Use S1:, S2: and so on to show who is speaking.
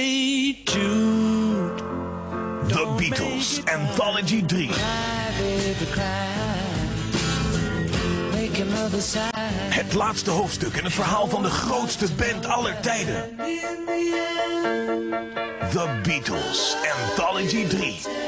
S1: Hey Jude,
S2: The Beatles Anthology 3. Het laatste hoofdstuk in het verhaal van de grootste band aller tijden. The Beatles Anthology 3.